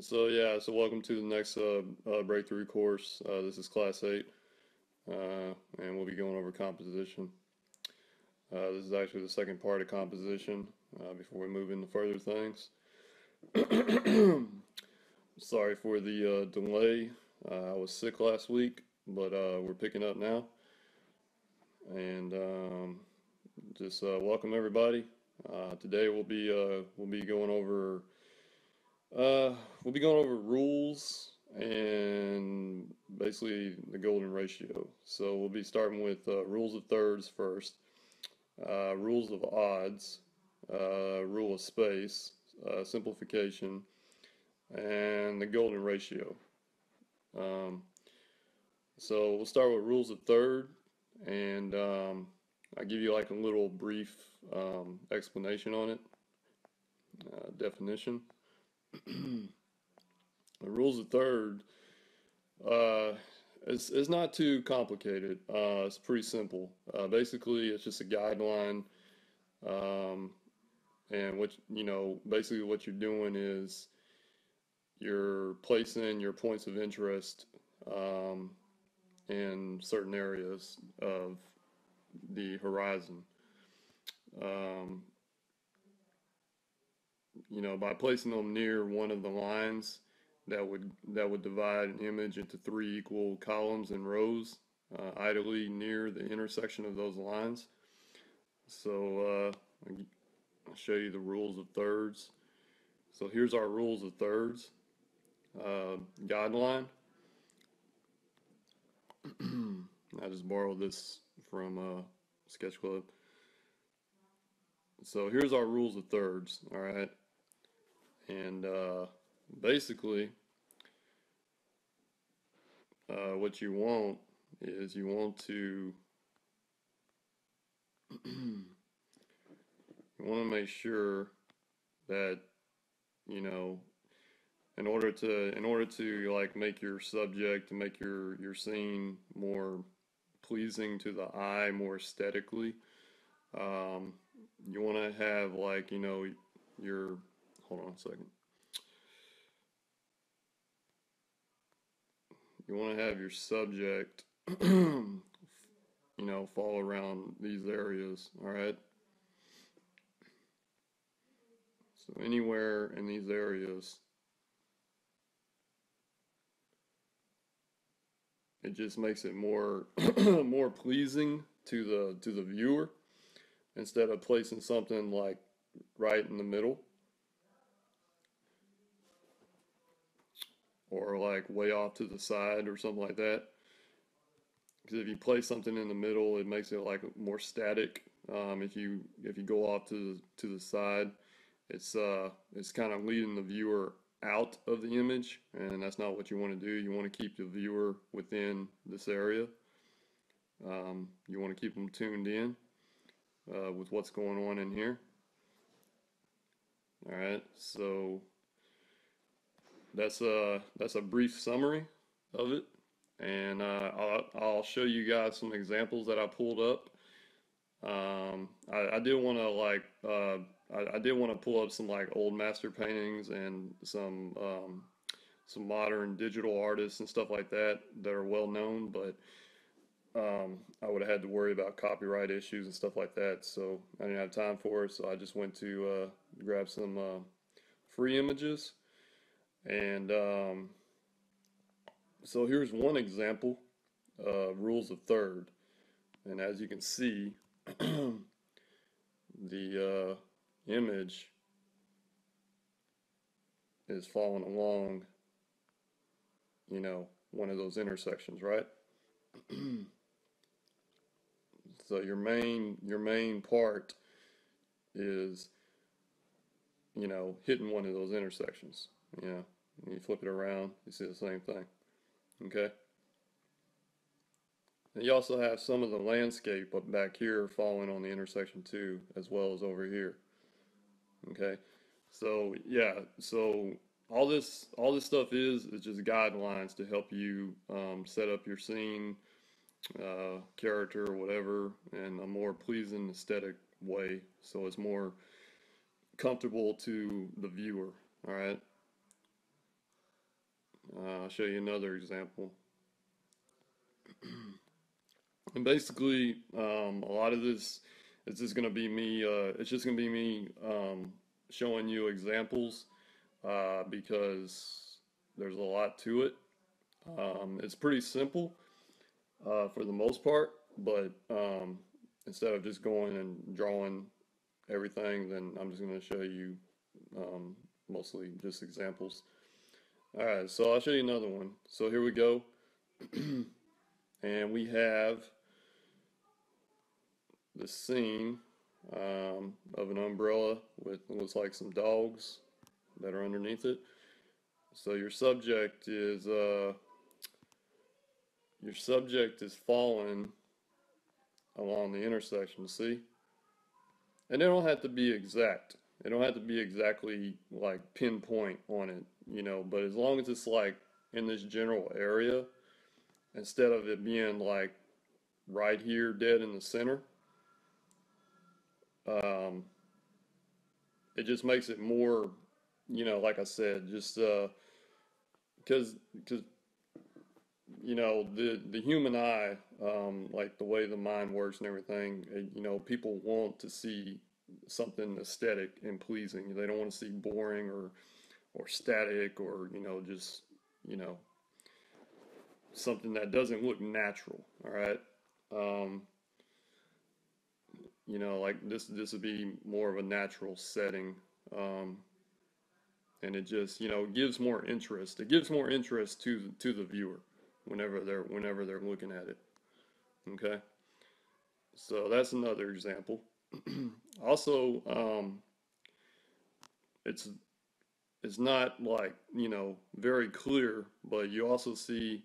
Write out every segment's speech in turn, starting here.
So yeah, so welcome to the next uh, uh, breakthrough course. Uh, this is class eight, uh, and we'll be going over composition. Uh, this is actually the second part of composition uh, before we move into further things. Sorry for the delay. I was sick last week, but we're picking up now, and um, just welcome everybody. Today we'll be we'll be going over. Uh, we'll be going over rules and basically the golden ratio. So we'll be starting with uh, rules of thirds first, uh, rules of odds, uh, rule of space, uh, simplification, and the golden ratio. Um, so we'll start with rules of third, and um, I'll give you like a little brief um, explanation on it, uh, definition. The rules of third uh, it's, it's not too complicated. Uh, it's pretty simple. Uh, basically, it's just a guideline. Um, and what, you know, basically what you're doing is you're placing your points of interest um, in certain areas of the horizon. Um, you know, by placing them near one of the lines that would that would divide an image into three equal columns and rows, uh, idly near the intersection of those lines. So uh, I'll show you the rules of thirds. So here's our rules of thirds uh, guideline. I just borrowed this from uh, Sketch Club. So here's our rules of thirds, all right? And uh, basically, uh, what you want is you want to you want to make sure that you know in order to in order to like make your subject to make your your scene more pleasing to the eye more aesthetically um, you want to have like you know your hold on a second. You want to have your subject you know fall around these areas all right so anywhere in these areas it just makes it more more pleasing to the to the viewer instead of placing something like right in the middle or like way off to the side or something like that. Because if you place something in the middle, it makes it like more static. Um, if you if you go off to the, to the side, it's uh it's kind of leading the viewer out of the image, and that's not what you want to do. You want to keep the viewer within this area. Um, you want to keep them tuned in uh, with what's going on in here. All right, so that's a that's a brief summary of it, and uh, I'll, I'll show you guys some examples that I pulled up. Um, I, I did want to like uh, I, I did want to pull up some like old master paintings and some um, some modern digital artists and stuff like that that are well known, but um, I would have had to worry about copyright issues and stuff like that. So I didn't have time for it. So I just went to uh, grab some uh, free images and um, so here's one example, uh, rules of third. And as you can see, the uh, image is following along, you know, one of those intersections, right? so your main your main part is, you know, hitting one of those intersections. Yeah, and you flip it around, you see the same thing. Okay. And you also have some of the landscape up back here falling on the intersection too, as well as over here. Okay. So yeah, so all this all this stuff is is just guidelines to help you um, set up your scene, uh, character, or whatever, in a more pleasing aesthetic way, so it's more comfortable to the viewer. All right. Uh, I'll show you another example. And basically, um, a lot of this is just going to be me, uh, it's just going to be me um, showing you examples uh, because there's a lot to it. Um, it's pretty simple uh, for the most part, but um, instead of just going and drawing everything, then I'm just going to show you um, mostly just examples. All right, so I'll show you another one. So here we go. And we have the scene um, of an umbrella with looks like some dogs that are underneath it. So your subject is uh, your subject is falling along the intersection. See, and it don't have to be exact. It don't have to be exactly like pinpoint on it, you know. But as long as it's like in this general area, instead of it being like right here, dead in the center, um, it just makes it more, you know, like I said, just uh, because because you know the the human eye, um, like the way the mind works and everything, uh, you know, people want to see something aesthetic and pleasing. They don't want to see boring or or static or you know just you know something that doesn't look natural. All right. Um, you know, like this this would be more of a natural setting. Um, and it just, you know, gives more interest. It gives more interest to to the viewer whenever they're whenever they're looking at it. Okay. So that's another example. also, um, it's it's not like, you know, very clear, but you also see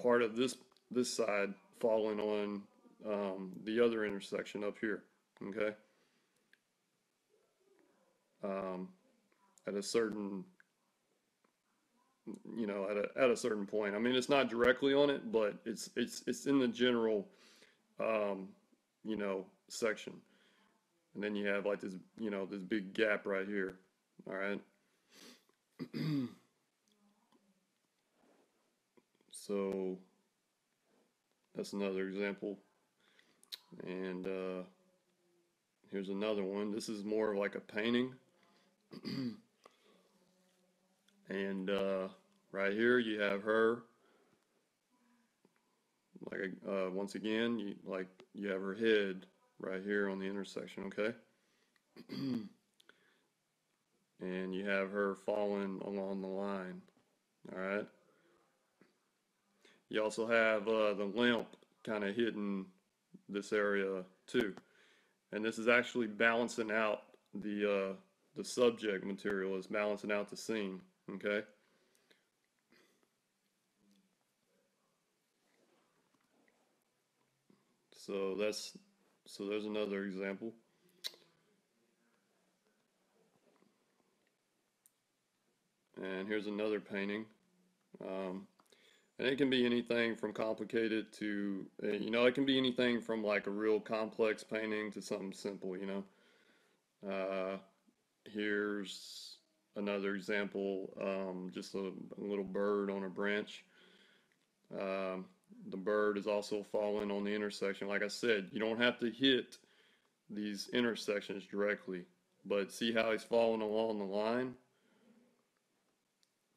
part of this this side falling on um, the other intersection up here. Okay. Um, at a certain, you know, at a at a certain point. I mean, it's not directly on it, but it's it's it's in the general, um, you know, section. And then you have like this, you know, this big gap right here. All right. So that's another example. And uh, here's another one. This is more of like a painting. and uh, right here you have her. Like uh, once again, you like you have her head right here on the intersection. Okay. and you have her falling along the line. All right. You also have uh, the lamp kind of hitting this area too. And this is actually balancing out the, uh, the subject material, is balancing out the scene, okay? So that's, so there's another example. And here's another painting. Um, and it can be anything from complicated to, uh, you know, it can be anything from like a real complex painting to something simple, you know. Uh, here's another example, um, just a, a, little bird on a branch. Um, the bird is also falling on the intersection. Like I said, you don't have to hit these intersections directly, but see how he's falling along the line?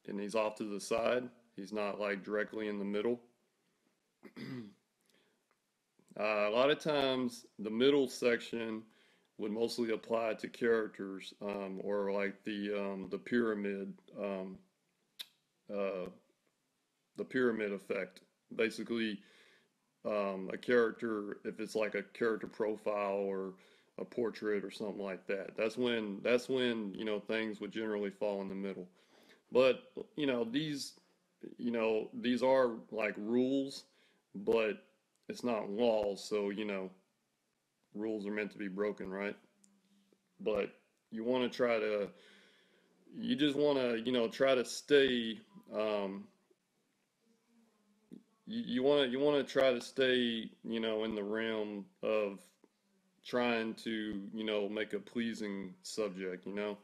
And he's off to the side. He's not like directly in the middle. uh, a lot of times the middle section would mostly apply to characters um, or like the um, the pyramid um, uh, the pyramid effect. Basically, um, a character if it's like a character profile or a portrait or something like that. That's when that's when you know things would generally fall in the middle. But you know these you know, these are like rules, but it's not laws. So, you know, rules are meant to be broken, right? But you want to try to, you just want to, you know, try to stay, um, you want to, you want to try to stay, you know, in the realm of trying to, you know, make a pleasing subject, you know,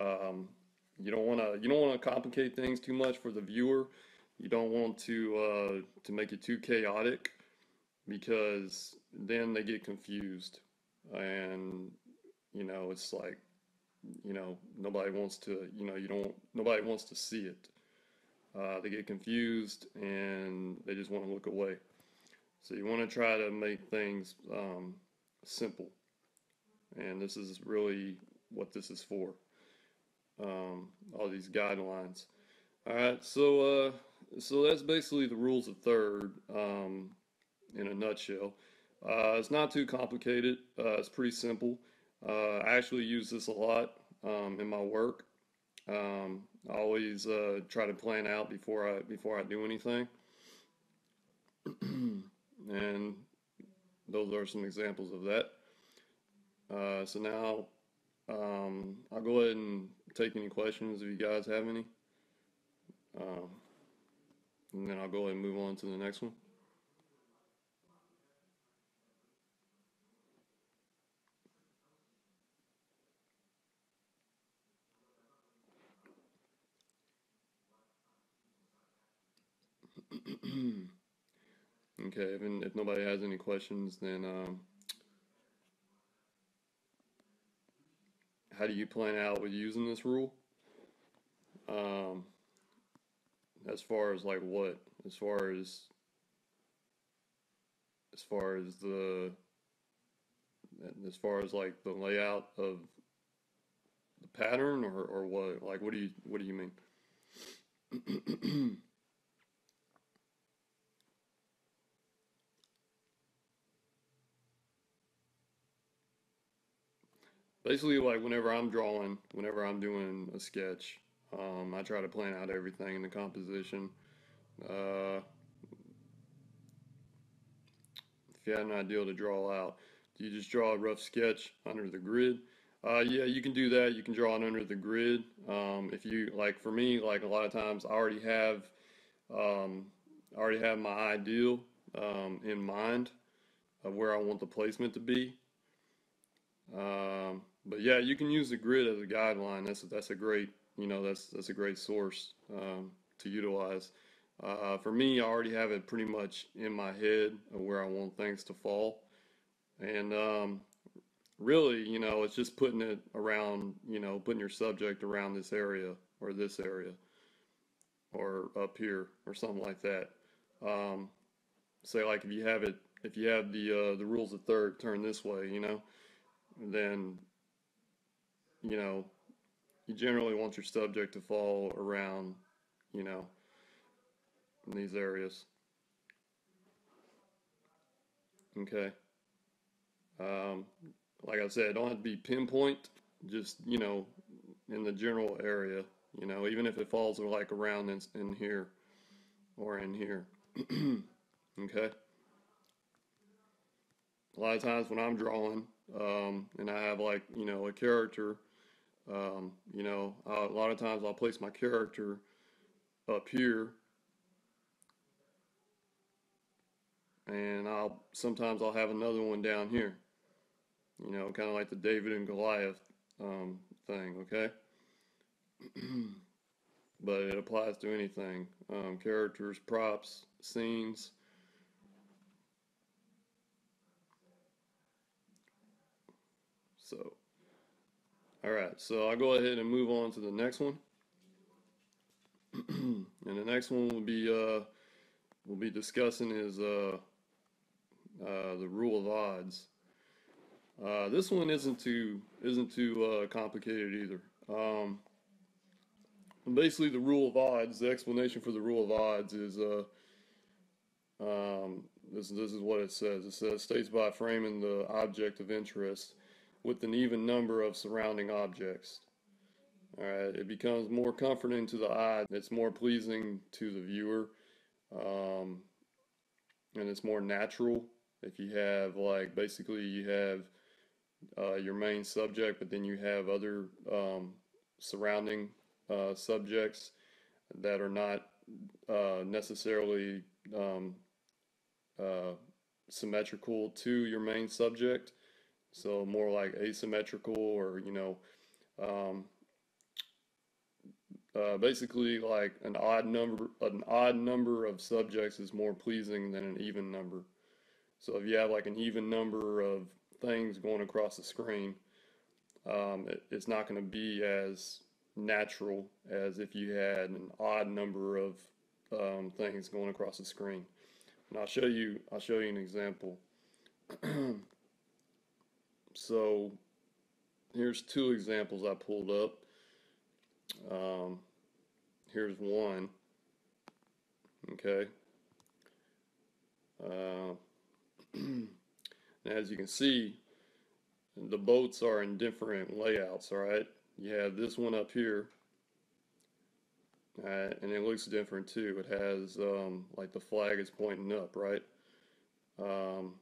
um, you don't want to you don't want to complicate things too much for the viewer. You don't want to uh, to make it too chaotic because then they get confused and you know it's like you know nobody wants to you know you don't nobody wants to see it. Uh, they get confused and they just want to look away. So you want to try to make things um, simple, and this is really what this is for. Um, all these guidelines. All right, so uh, so that's basically the rules of third um, in a nutshell. Uh, it's not too complicated. Uh, it's pretty simple. Uh, I actually use this a lot um, in my work. Um, I always uh, try to plan out before I before I do anything. and those are some examples of that. Uh, so now um, I'll go ahead and take any questions if you guys have any. Um, and then I'll go ahead and move on to the next one. Okay, if, if nobody has any questions, then um, how do you plan out with using this rule? Um, as far as like what? As far as as far as the as far as like the layout of the pattern or or what? Like what do you what do you mean? Basically, like whenever I'm drawing, whenever I'm doing a sketch, um, I try to plan out everything in the composition. Uh, if you had an idea to draw out, do you just draw a rough sketch under the grid? Uh, yeah, you can do that. You can draw it under the grid. Um, if you like, for me, like a lot of times, I already have, um, I already have my ideal um, in mind of where I want the placement to be. Um, but yeah, you can use the grid as a guideline. That's that's a great you know that's that's a great source um, to utilize. Uh, for me, I already have it pretty much in my head of where I want things to fall, and um, really, you know, it's just putting it around, you know, putting your subject around this area or this area or up here or something like that. Um, say like if you have it, if you have the uh, the rules of third turn this way, you know, then you know, you generally want your subject to fall around, you know, in these areas. Okay. Um, like I said, don't have to be pinpoint, just, you know, in the general area, you know, even if it falls like around in, in here or in here. okay. A lot of times when I'm drawing, um, and I have like, you know, a character um, you know, a lot of times I'll place my character up here, and I'll sometimes I'll have another one down here. You know, kind of like the David and Goliath um, thing. Okay, but it applies to anything: um, characters, props, scenes. So. All right, so I'll go ahead and move on to the next one. and the next one will be uh, we'll be discussing is uh, uh, the rule of odds. Uh, this one isn't too isn't too uh, complicated either. Um, basically, the rule of odds. The explanation for the rule of odds is uh, um, this this is what it says. It says states by framing the object of interest with an even number of surrounding objects. All right, it becomes more comforting to the eye. It's more pleasing to the viewer, um, and it's more natural. If you have like basically you have uh, your main subject, but then you have other um, surrounding uh, subjects that are not uh, necessarily um, uh, symmetrical to your main subject. So more like asymmetrical or, you know, um, uh, basically like an odd number, an odd number of subjects is more pleasing than an even number. So if you have like an even number of things going across the screen, um, it, it's not going to be as natural as if you had an odd number of um, things going across the screen. And I'll show you, I'll show you an example. so here's two examples I pulled up. Um, here's one. Okay. Uh, as you can see, the boats are in different layouts, all right? You have this one up here, and it looks different too. It has, um, like the flag is pointing up, right? Um,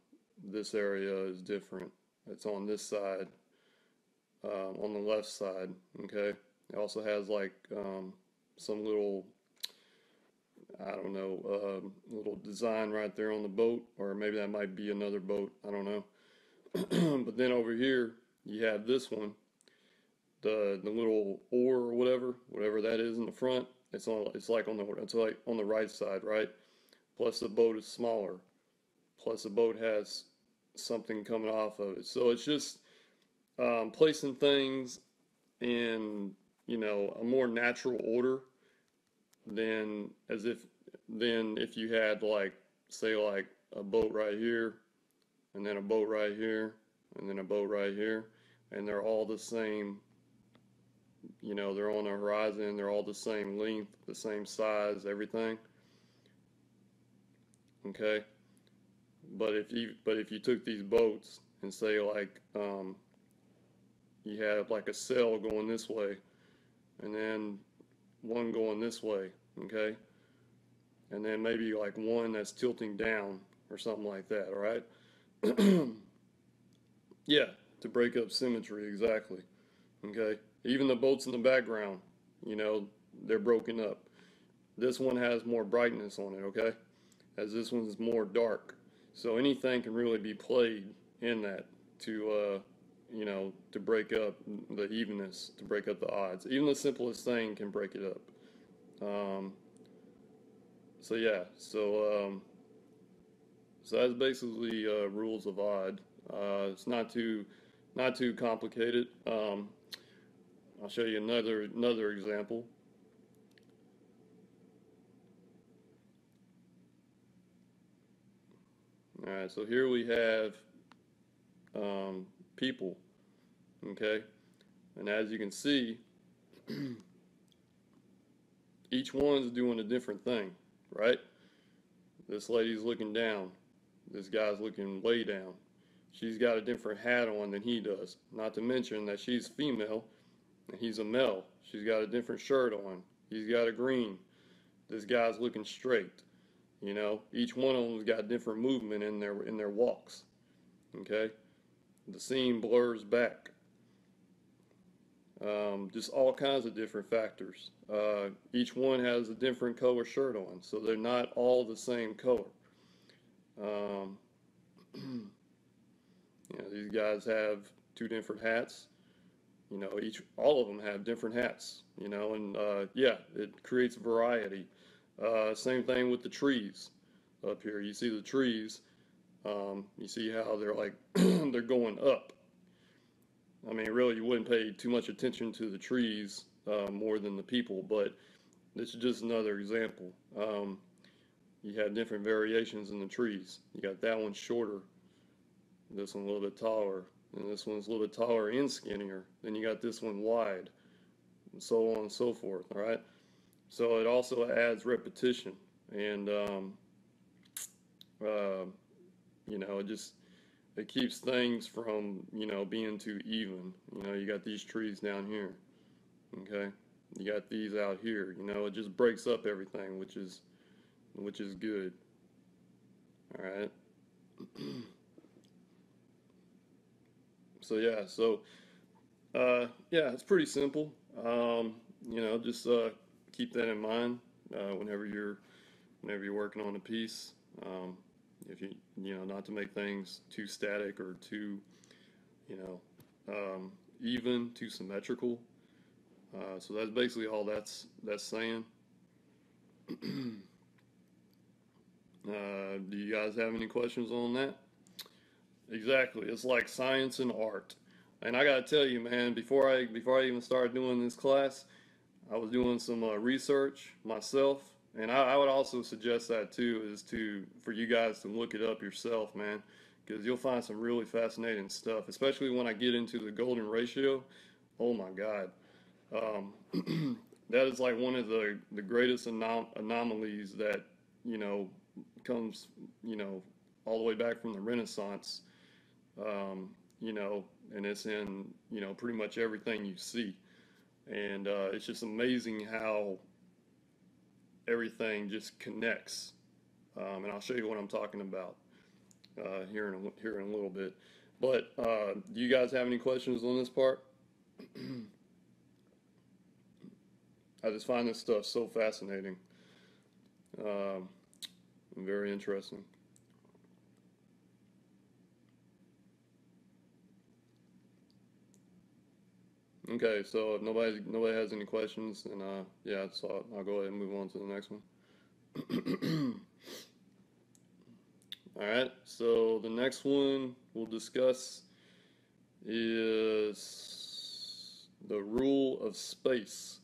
this area is different. It's on this side, um, on the left side, okay? It also has like um, some little, I don't know, uh, little design right there on the boat, or maybe that might be another boat. I don't know. but then over here, you have this one, the the little oar or whatever, whatever that is in the front. It's on. It's like on the. It's like on the right side, right? Plus the boat is smaller. Plus the boat has something coming off of it. So it's just um, placing things in you know a more natural order than as if then if you had like say like a boat right here and then a boat right here and then a boat right here and they're all the same you know they're on the horizon they're all the same length the same size everything okay but if you but if you took these boats and say like um, you have like a sail going this way and then one going this way, okay? And then maybe like one that's tilting down or something like that, all right? yeah, to break up symmetry, exactly. Okay? Even the boats in the background, you know, they're broken up. This one has more brightness on it, okay? As this one's more dark. So anything can really be played in that to uh, you know, to break up the evenness, to break up the odds. Even the simplest thing can break it up. Um, so yeah, so um, so that's basically uh, rules of odd. Uh, it's not too not too complicated. Um, I'll show you another another example. All right, so here we have um, people. Okay? And as you can see, each one's doing a different thing, right? This lady's looking down. This guy's looking way down. She's got a different hat on than he does. Not to mention that she's female and he's a male. She's got a different shirt on. He's got a green. This guy's looking straight. You know, each one of them's got different movement in their in their walks. Okay? the scene blurs back. Um, just all kinds of different factors. Uh, each one has a different color shirt on, so they're not all the same color. Um, you know, these guys have two different hats. You know, each all of them have different hats. You know, and uh, yeah, it creates variety. Uh, same thing with the trees up here. You see the trees um, you see how they're like, they're going up. I mean, really, you wouldn't pay too much attention to the trees uh, more than the people, but this is just another example. Um, you have different variations in the trees. You got that one shorter, this one a little bit taller, and this one's a little bit taller and skinnier. Then you got this one wide, and so on and so forth. All right. So it also adds repetition, and um, uh, you know, it just it keeps things from you know being too even. You know, you got these trees down here, okay. You got these out here. You know, it just breaks up everything, which is which is good. All right. so yeah, so uh, yeah, it's pretty simple. Um, you know, just uh, keep that in mind uh, whenever you're whenever you're working on a piece. Um, if you you know not to make things too static or too you know um, even too symmetrical Uh, so that's basically all that's that's saying. Uh, do you guys have any questions on that? Exactly. It's like science and art. And I gotta tell you, man, before I before I even started doing this class, I was doing some uh, research myself, and I, I would also suggest that too, is to for you guys to look it up yourself, man, because you'll find some really fascinating stuff, especially when I get into the golden ratio. Oh my God, um, that is like one of the the greatest anom- anomalies that you know comes you know all the way back from the Renaissance. Um, you know, and it's in you know pretty much everything you see, and uh, it's just amazing how everything just connects. Um, and I'll show you what I'm talking about uh, here in a, here in a little bit. But uh, do you guys have any questions on this part? I just find this stuff so fascinating, um, very interesting. Okay, so if nobody nobody has any questions, then uh, yeah, so I'll, go ahead and move on to the next one. All right, so the next one we'll discuss is the rule of space.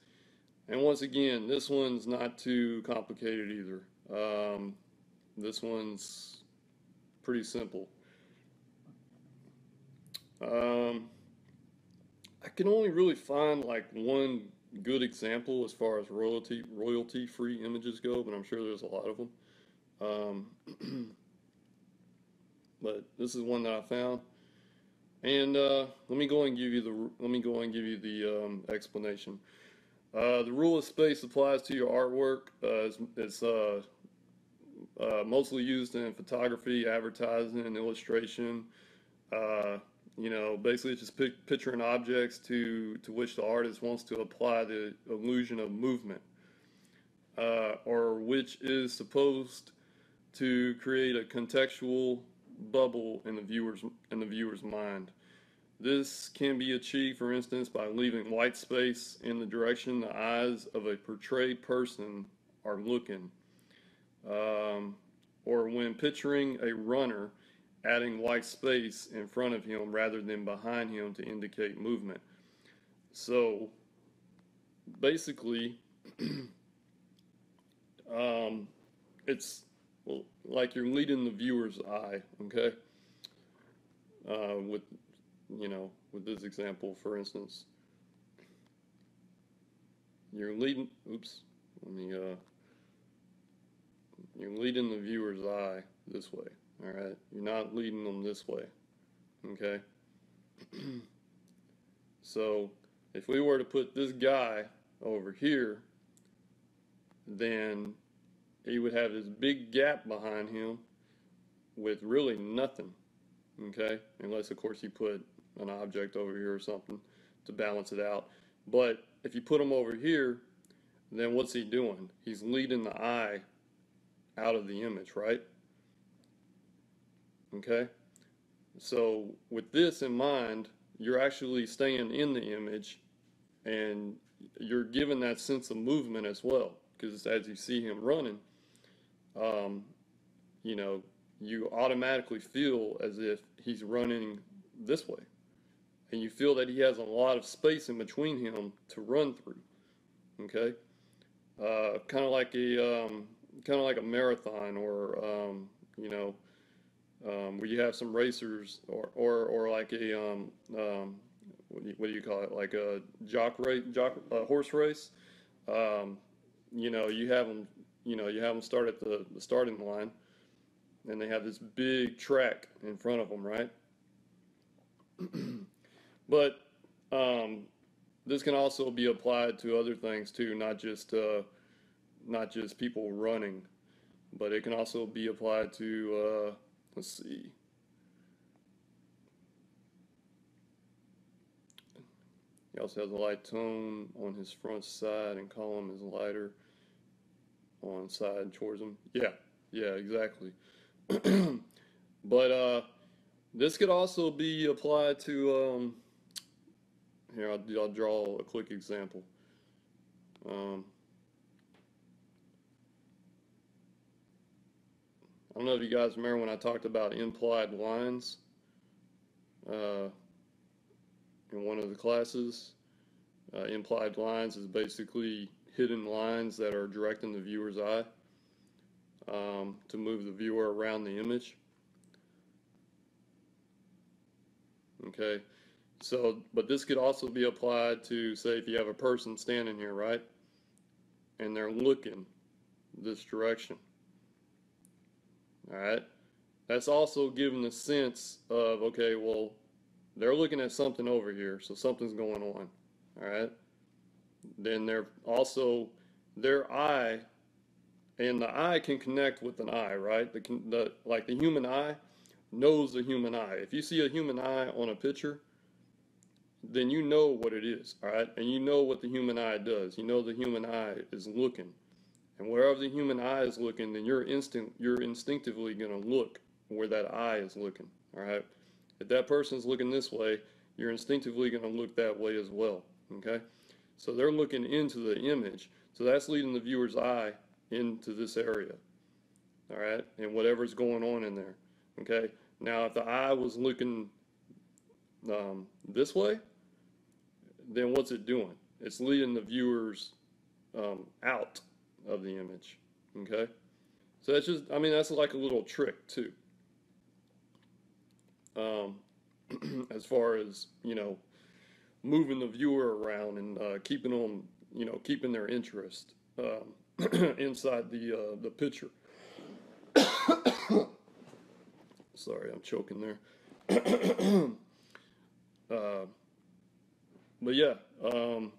And once again, this one's not too complicated either. Um, this one's pretty simple. Um, I can only really find like one good example as far as royalty royalty free images go, but I'm sure there's a lot of them. Um, but this is one that I found. And uh, let me go and give you the let me go and give you the um, explanation. Uh, the rule of space applies to your artwork. Uh, it's it's uh, uh, mostly used in photography, advertising, and illustration. You know, basically it's just pic- picturing objects to to which the artist wants to apply the illusion of movement, uh, or which is supposed to create a contextual bubble in the viewer's in the viewer's mind. This can be achieved, for instance, by leaving white space in the direction the eyes of a portrayed person are looking, um, or when picturing a runner, adding white space in front of him rather than behind him to indicate movement. So, basically, um, it's well, like you're leading the viewer's eye, okay? Uh, with, you know, with this example, for instance, you're leading, oops, let me, uh, you're leading the viewer's eye this way, all right? You're not leading them this way, okay? So, if we were to put this guy over here, then he would have this big gap behind him with really nothing. Okay, unless of course you put an object over here or something to balance it out. But if you put him over here, then what's he doing? He's leading the eye out of the image, right? Okay, so with this in mind, you're actually staying in the image and you're given that sense of movement as well. Because as you see him running, um, you know, you automatically feel as if he's running this way. And you feel that he has a lot of space in between him to run through. Okay? Uh, kind of like a um, kind of like a marathon or um, you know um, where you have some racers or or, or like a um, um, what, do you, what do you call it? Like a jock race jock uh, horse race? Um, you know you have them you know you have them start at the, the starting line and they have this big track in front of them right? But um, this can also be applied to other things too not just uh, not just people running but it can also be applied to uh, let's see. He also has a light tone on his front side and column is lighter on side towards him. Yeah yeah exactly. But uh, this could also be applied to um, here I'll, I'll draw a quick example. Um, I don't know if you guys remember when I talked about implied lines uh, in one of the classes. Uh, implied lines is basically hidden lines that are directing the viewer's eye um, to move the viewer around the image. Okay, so, but this could also be applied to, say, if you have a person standing here, right? And they're looking this direction. All right. That's also giving the sense of, okay, well, they're looking at something over here, so something's going on. All right. Then they're also, their eye, and the eye can connect with an eye, right? The, the, like the human eye knows the human eye. If you see a human eye on a picture, then you know what it is, all right? And you know what the human eye does. You know the human eye is looking. And wherever the human eye is looking, then you're instinct you're instinctively going to look where that eye is looking, all right? If that person's looking this way, you're instinctively going to look that way as well, okay? So they're looking into the image. So that's leading the viewer's eye into this area, all right? And whatever's going on in there, okay? Now, if the eye was looking um, this way, then what's it doing? It's leading the viewers um, out of the image. Okay? So that's just, I mean, that's like a little trick too. Um, as far as, you know, moving the viewer around and uh, keeping them, you know, keeping their interest um, inside the, uh, the picture. Sorry, I'm choking there. uh, but yeah, um,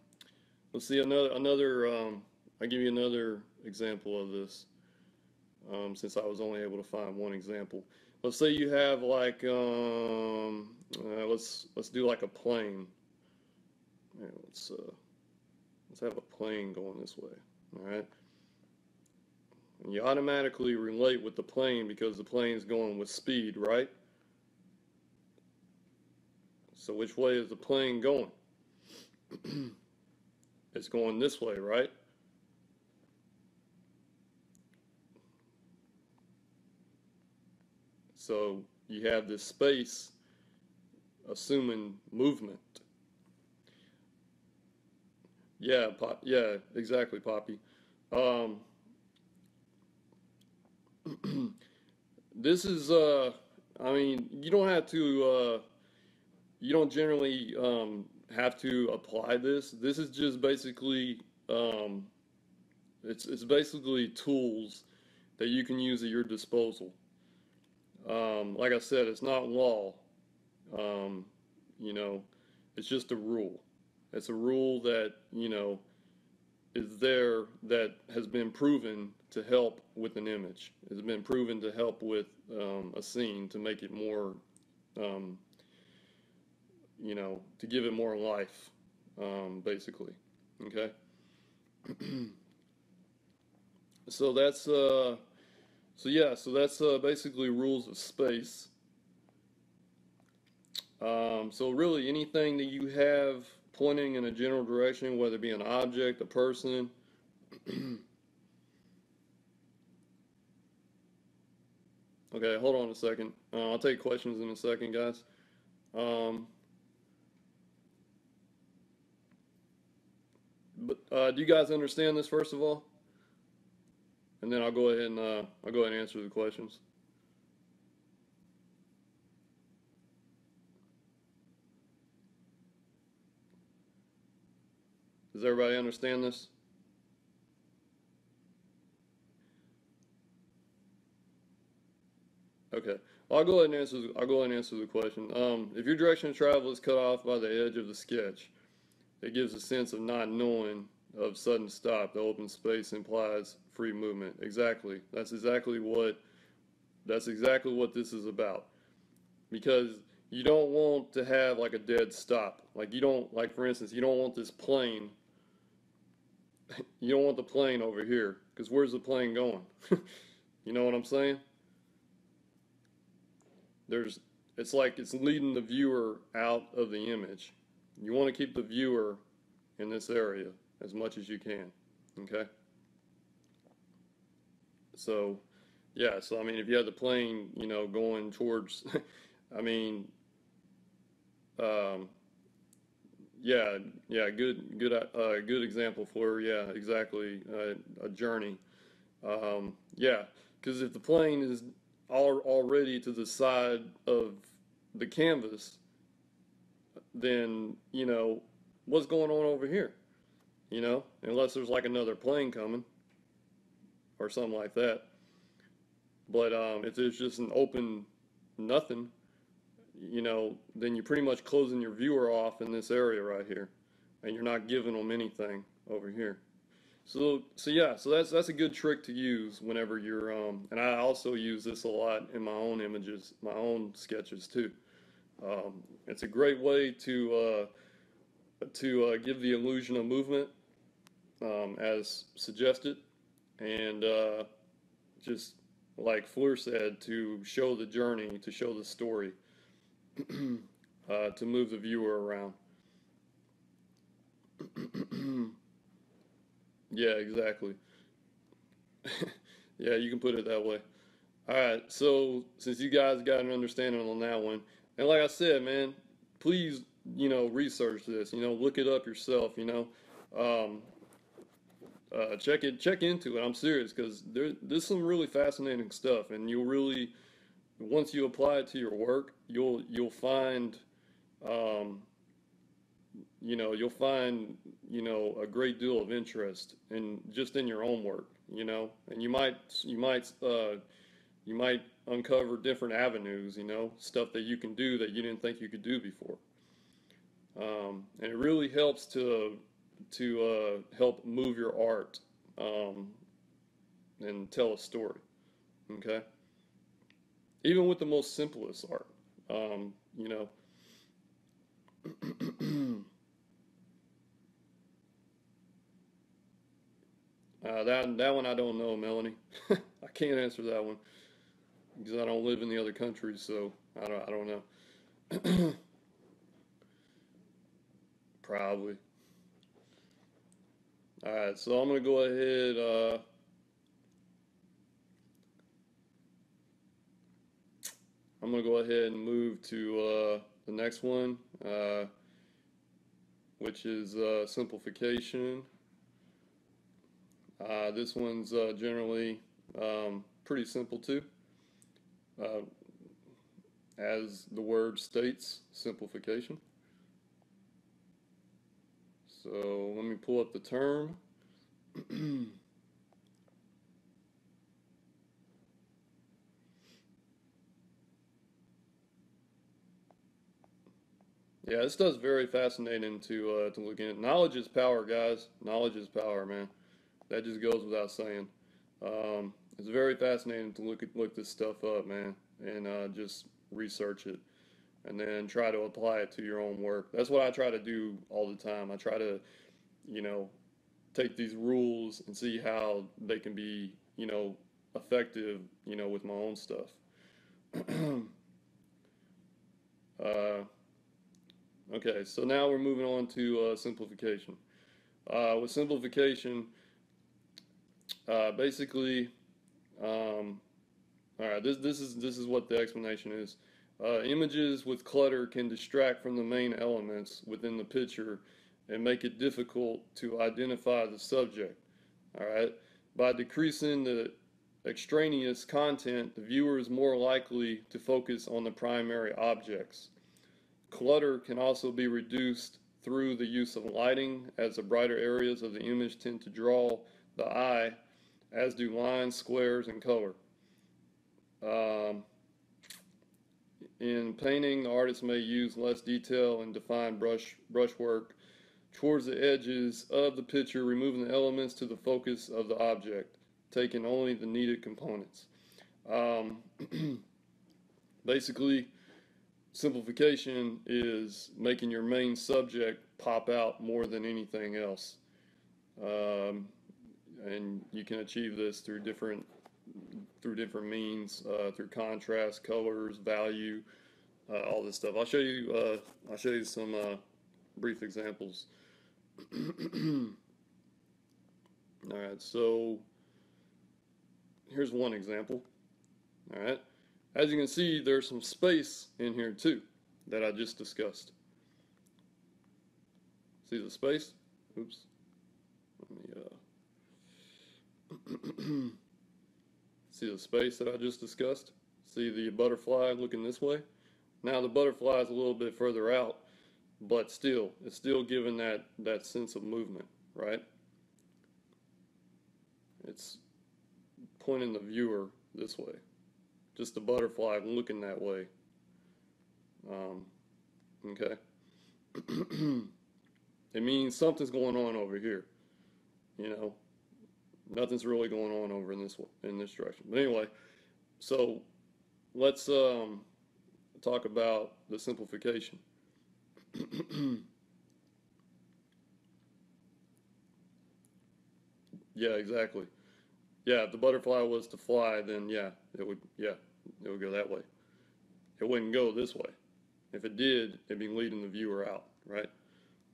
let's see another another. Um, I give you another example of this. Um, since I was only able to find one example. Let's say you have like um, uh, let's let's do like a plane. Yeah, let's uh, let's have a plane going this way. All right. And you automatically relate with the plane because the plane is going with speed, right? So which way is the plane going? it's going this way, right? So you have this space assuming movement. Yeah, pop, yeah, exactly, Poppy. Um, this is, uh, I mean, you don't have to, uh, you don't generally um, have to apply this. This is just basically um, it's it's basically tools that you can use at your disposal. Um, like I said, it's not law. Um, you know, it's just a rule. It's a rule that you know is there that has been proven to help with an image. It's been proven to help with um, a scene to make it more um, you know, to give it more life, um, basically. Okay. so that's uh, so yeah, so that's uh, basically rules of space. Um, so really, anything that you have pointing in a general direction, whether it be an object, a person. okay, hold on a second. Uh, I'll take questions in a second, guys. Um, But uh, do you guys understand this first of all? And then I'll go ahead and uh, I'll go ahead and answer the questions. Does everybody understand this? Okay. Well, I'll go ahead and answer. I'll go ahead and answer the question. Um, if your direction of travel is cut off by the edge of the sketch, it gives a sense of not knowing of sudden stop. The open space implies free movement. Exactly. That's exactly what that's exactly what this is about. Because you don't want to have like a dead stop. Like you don't like for instance, you don't want this plane you don't want the plane over here because where's the plane going? you know what I'm saying? There's it's like it's leading the viewer out of the image. You want to keep the viewer in this area, as much as you can. Okay. So, yeah. So I mean, if you have the plane, you know, going towards, I mean, um, yeah, yeah, good, good, uh, good example for yeah, exactly, uh, a journey. Um, yeah, because if the plane is all already to the side of the canvas, then you know what's going on over here. You know, unless there's like another plane coming or something like that. But um, if there's just an open nothing, you know, then you're pretty much closing your viewer off in this area right here, and you're not giving them anything over here. So, so yeah, so that's that's a good trick to use whenever you're, um, and I also use this a lot in my own images, my own sketches too. Um, it's a great way to uh, to uh, give the illusion of movement um, as suggested, and uh, just like Fleur said, to show the journey, to show the story, uh, to move the viewer around. Yeah, exactly. Yeah, you can put it that way. All right, so since you guys got an understanding on that one, and like I said, man, please, you know, research this. You know, look it up yourself. You know, um, uh, check it, check into it. I'm serious because there, there's some really fascinating stuff, and you'll really, once you apply it to your work, you'll you'll find, um, you know, you'll find, you know, a great deal of interest in just in your own work, you know, and you might, you might, uh, you might uncover different avenues, you know, stuff that you can do that you didn't think you could do before. Um, and it really helps to, to, uh, help move your art, um, and tell a story. Okay. Even with the most simplest art, um, you know, Uh, that that one I don't know, Melanie. I can't answer that one because I don't live in the other countries, so I don't I don't know. Probably. All right, so I'm gonna go ahead. Uh, I'm gonna go ahead and move to uh, the next one, uh, which is uh, simplification. Uh, this one's uh, generally um, pretty simple too. As the word states, simplification. So let me pull up the term. Yeah, this does very fascinating to uh, to look at. Knowledge is power, guys. Knowledge is power, man. That just goes without saying. Um, it's very fascinating to look at look this stuff up, man, and uh, just research it, and then try to apply it to your own work. That's what I try to do all the time. I try to, you know, take these rules and see how they can be, you know, effective, you know, with my own stuff. uh, okay, so now we're moving on to uh, simplification. Uh, with simplification, uh, basically, um, all right, this, this is this is what the explanation is. Uh, images with clutter can distract from the main elements within the picture and make it difficult to identify the subject. All right, by decreasing the extraneous content, the viewer is more likely to focus on the primary objects. Clutter can also be reduced through the use of lighting, as the brighter areas of the image tend to draw the eye, as do lines, squares, and color. Um, in painting, the artist may use less detail and define brush brushwork towards the edges of the picture, removing the elements to the focus of the object, taking only the needed components. Um, basically, simplification is making your main subject pop out more than anything else. Um, and you can achieve this through different through different means, uh, through contrast, colors, value, uh, all this stuff. I'll show you. Uh, I'll show you some uh, brief examples. All right, so here's one example. All right, as you can see, there's some space in here too that I just discussed. See the space? Oops. Let me, uh, see the space that I just discussed? See the butterfly looking this way? Now the butterfly is a little bit further out, but still, it's still giving that, that sense of movement, right? It's pointing the viewer this way. Just the butterfly looking that way. Um, okay. it means something's going on over here. You know, nothing's really going on over in this in this direction. But anyway, so let's um, talk about the simplification. yeah, exactly. Yeah, if the butterfly was to fly, then yeah, it would. Yeah, it would go that way. It wouldn't go this way. If it did, it'd be leading the viewer out, right?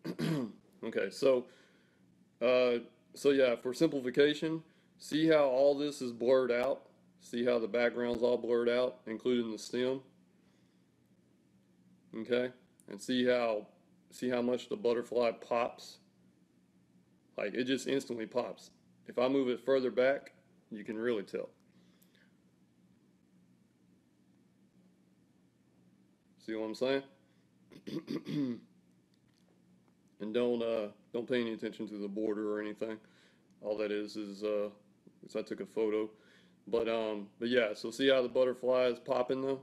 okay, so uh, so yeah, for simplification, see how all this is blurred out? See how the background's all blurred out, including the stem? Okay, and see how see how much the butterfly pops? Like it just instantly pops. If I move it further back, you can really tell. See what I'm saying? and don't uh, don't pay any attention to the border or anything. All that is is uh, I took a photo, but um, but yeah. So see how the butterfly is popping though.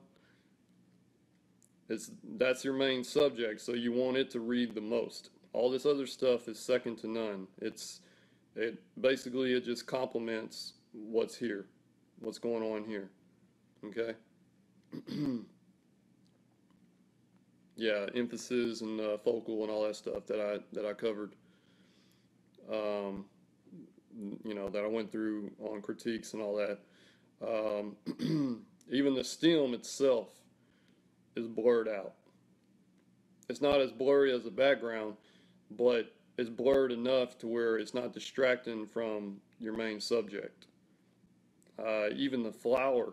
It's that's your main subject, so you want it to read the most. All this other stuff is second to none. It's it basically it just complements what's here, what's going on here. Okay. yeah, emphasis and uh, focal and all that stuff that I that I covered. Um, you know that I went through on critiques and all that. Um, even the stem itself is blurred out. It's not as blurry as the background, but it's blurred enough to where it's not distracting from your main subject. Uh, even the flower,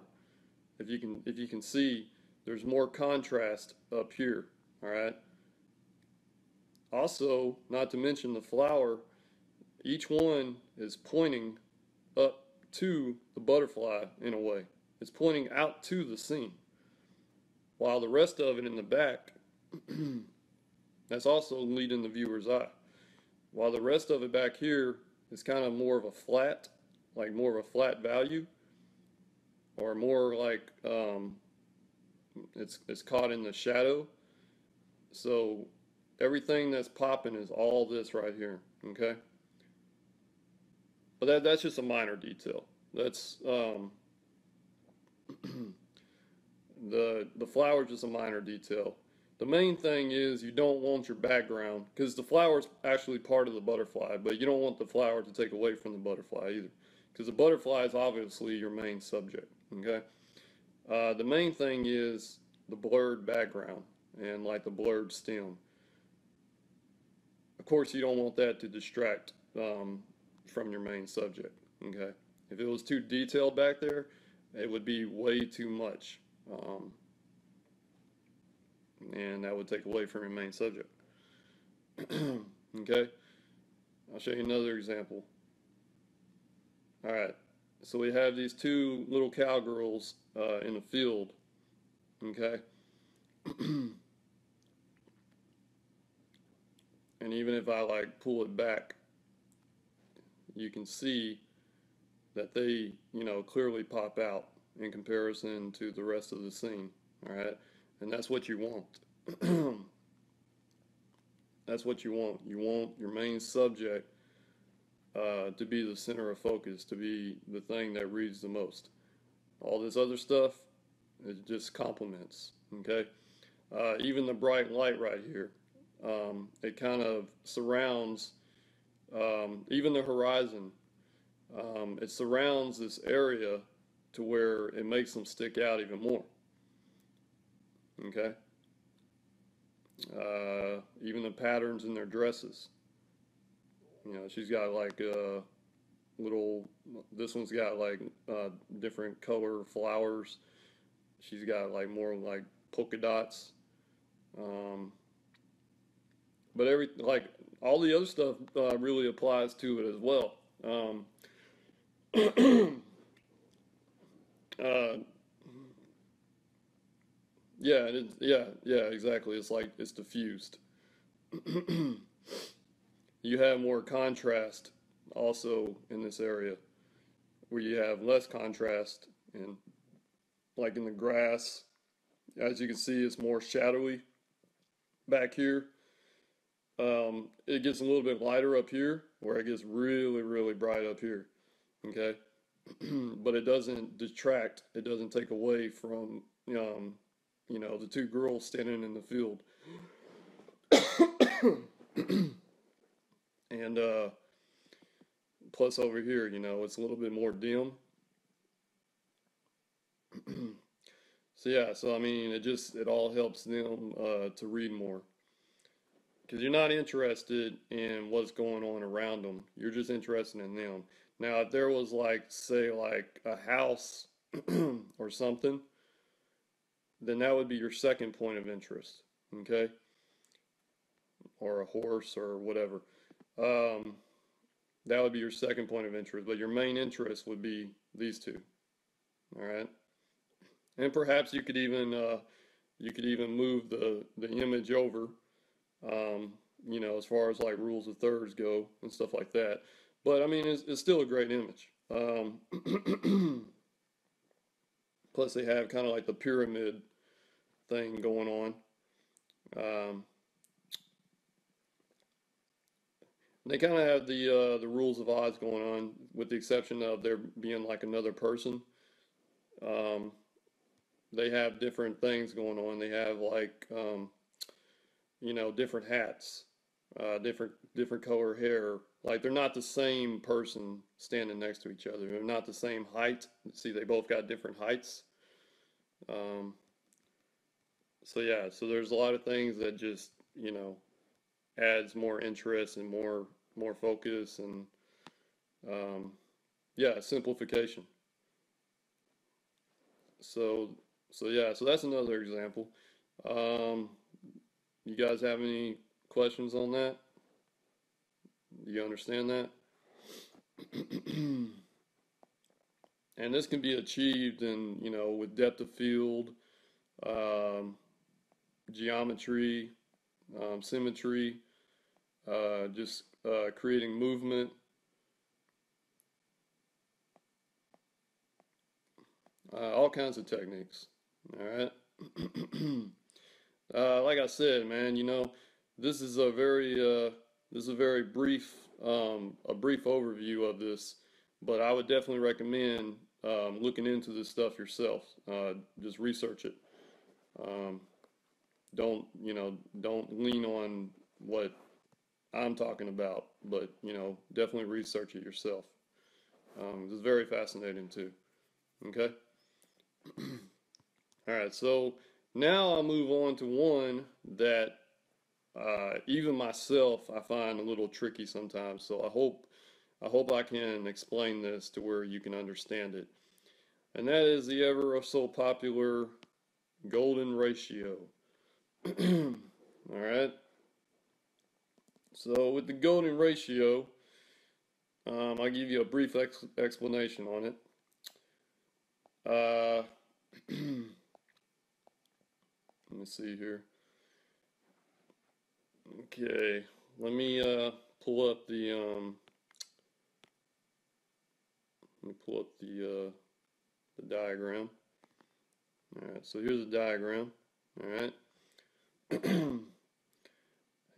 if you can if you can see, there's more contrast up here. All right. Also, not to mention the flower, each one is pointing up to the butterfly in a way. It's pointing out to the scene. While the rest of it in the back, that's also leading the viewer's eye. While the rest of it back here is kind of more of a flat, like more of a flat value, or more like um, it's, it's caught in the shadow. So everything that's popping is all this right here, okay? But that, that's just a minor detail. That's um, the the flower is just a minor detail. The main thing is you don't want your background because the flower is actually part of the butterfly, but you don't want the flower to take away from the butterfly either, because the butterfly is obviously your main subject. Okay. Uh, the main thing is the blurred background and like the blurred stem. Of course, you don't want that to distract um, from your main subject. Okay. If it was too detailed back there, it would be way too much. Um, and that would take away from your main subject. okay, I'll show you another example. All right, so we have these two little cowgirls uh, in a field. Okay. and even if I like pull it back, you can see that they, you know, clearly pop out in comparison to the rest of the scene. All right. And that's what you want. that's what you want. You want your main subject uh, to be the center of focus, to be the thing that reads the most. All this other stuff, it just complements. Okay. Uh, even the bright light right here, um, it kind of surrounds um, even the horizon. Um, it surrounds this area to where it makes them stick out even more. Okay? Uh, even the patterns in their dresses. You know, she's got like uh, little, this one's got like uh, different color flowers. She's got like more like polka dots. Um, but every, like all the other stuff uh, really applies to it as well. Um, uh, yeah, it, yeah, yeah, exactly. It's like it's diffused. You have more contrast also in this area where you have less contrast and like in the grass, as you can see, it's more shadowy back here. Um, it gets a little bit lighter up here where it gets really, really bright up here. Okay. but it doesn't detract, it doesn't take away from, um, you know, the two girls standing in the field. And uh, plus over here, you know, it's a little bit more dim. So yeah, so I mean, it just it all helps them uh, to read more because you're not interested in what's going on around them. You're just interested in them. Now, if there was like, say, like a house or something, then that would be your second point of interest, okay? Or a horse or whatever. Um, that would be your second point of interest, but your main interest would be these two. All right. And perhaps you could even uh, you could even move the the image over, um, you know, as far as like rules of thirds go and stuff like that. But I mean, it's, it's still a great image. Um, plus, they have kind of like the pyramid thing going on. Um, They kind of have the uh, the rules of odds going on, with the exception of there being like another person. Um, they have different things going on. They have like um, you know different hats, uh, different different color hair. Like they're not the same person standing next to each other. They're not the same height. See, they both got different heights. Um, so yeah, so there's a lot of things that just you know adds more interest and more more focus and um, yeah simplification. So so yeah so that's another example. Um, you guys have any questions on that? Do you understand that? And this can be achieved in you know with depth of field um, geometry um, symmetry, uh, just uh, creating movement. Uh, all kinds of techniques. All right. Uh, like I said, man, you know, this is a very uh, this is a very brief um, a brief overview of this, but I would definitely recommend um, looking into this stuff yourself. Uh, just research it. Um, don't you know don't lean on what I'm talking about, but you know definitely research it yourself. Um, it's very fascinating too. Okay. All right, so now I'll move on to one that uh, even myself I find a little tricky sometimes. So I hope I hope I can explain this to where you can understand it, and that is the ever so popular golden ratio. All right. So with the golden ratio, um, I'll give you a brief ex explanation on it. Uh, let me see here. Okay, let me uh, pull up the um, let me pull up the uh, the diagram. All right, so here's the diagram. All right.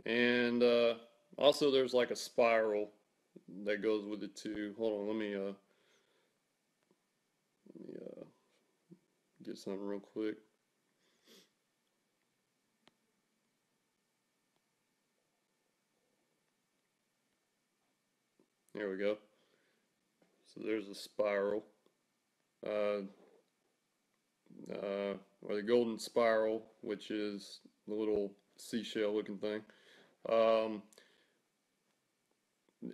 and uh, also there's like a spiral that goes with it too. Hold on, let me uh, let me uh, get something real quick. There we go. So there's a spiral. Uh, uh, or the golden spiral, which is the little seashell looking thing. Um,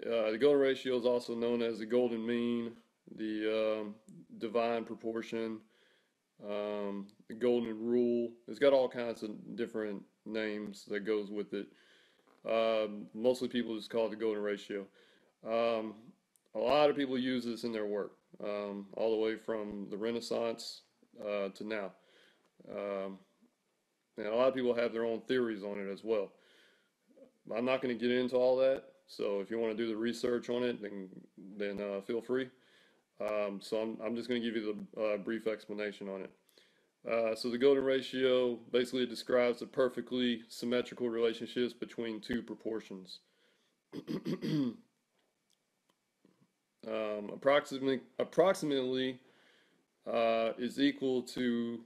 uh, the golden ratio is also known as the golden mean, the um, divine proportion, um, the golden rule. It's got all kinds of different names that goes with it. Um, mostly people just call it the golden ratio. Um, a lot of people use this in their work, um, all the way from the Renaissance uh, to now. And a lot of people have their own theories on it as well. I'm not going to get into all that. So if you want to do the research on it, then then uh, feel free. Um, so I'm, I'm just going to give you the uh, brief explanation on it. Uh, so the golden ratio basically describes the perfectly symmetrical relationships between two proportions. um, approximately approximately uh, is equal to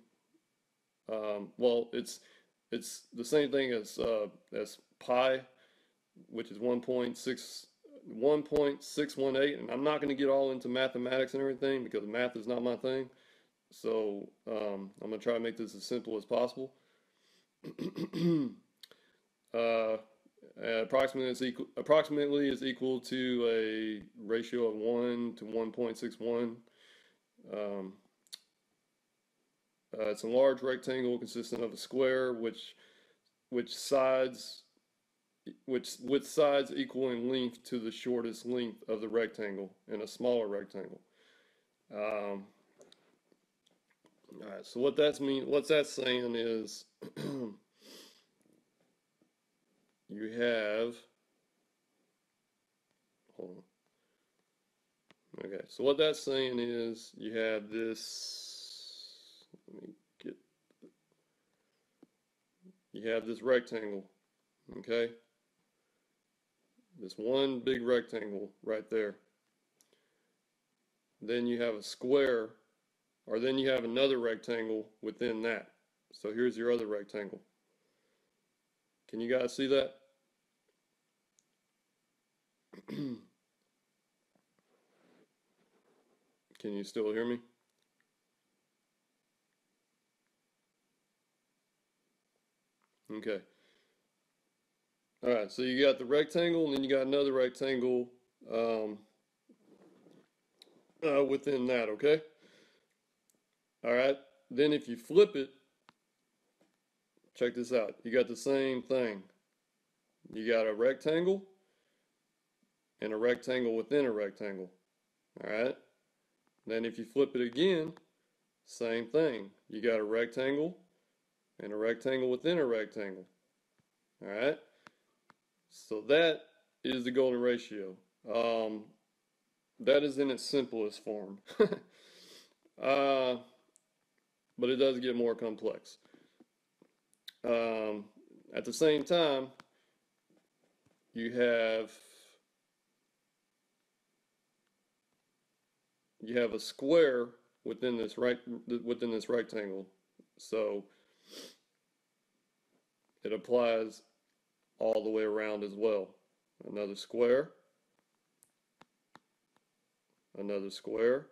um, well, it's it's the same thing as uh, as pi, which is 1.6 1.618, and I'm not going to get all into mathematics and everything because math is not my thing. So um, I'm going to try to make this as simple as possible. uh, approximately is equal approximately is equal to a ratio of 1 to 1.61. Um, uh, it's a large rectangle consisting of a square which which sides which with sides equal in length to the shortest length of the rectangle in a smaller rectangle. Um, all right, so what that's mean what that's saying is you have hold on. Okay, so what that's saying is you have this let me get, you have this rectangle, okay? This one big rectangle right there. Then you have a square, or then you have another rectangle within that. So here's your other rectangle. Can you guys see that? Can you still hear me? Okay. All right, so you got the rectangle, and then you got another rectangle um, uh, within that, okay? All right, then if you flip it, check this out. You got the same thing. You got a rectangle and a rectangle within a rectangle, all right? Then if you flip it again, same thing. You got a rectangle and a rectangle within a rectangle. All right. So that is the golden ratio. Um, that is in its simplest form. uh, but it does get more complex. Um, at the same time, you have you have a square within this right within this rectangle. So it applies all the way around as well. Another square, another square,